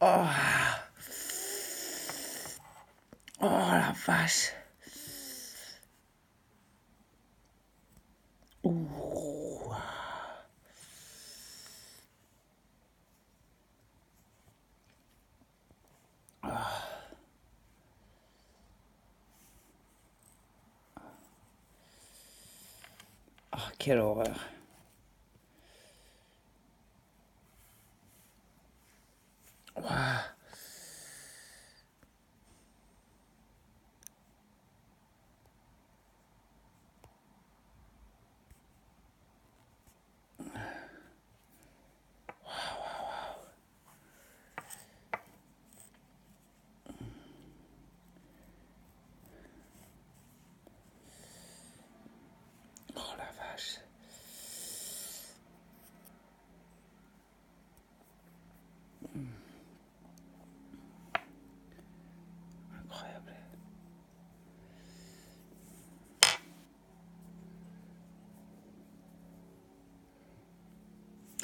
Oh. Oh, rapaz. Uh. Ah, quelle horreur.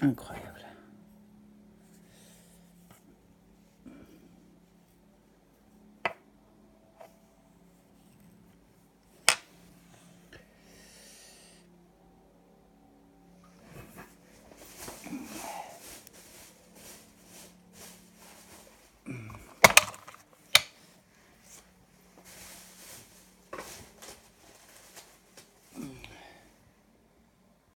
Incroyable.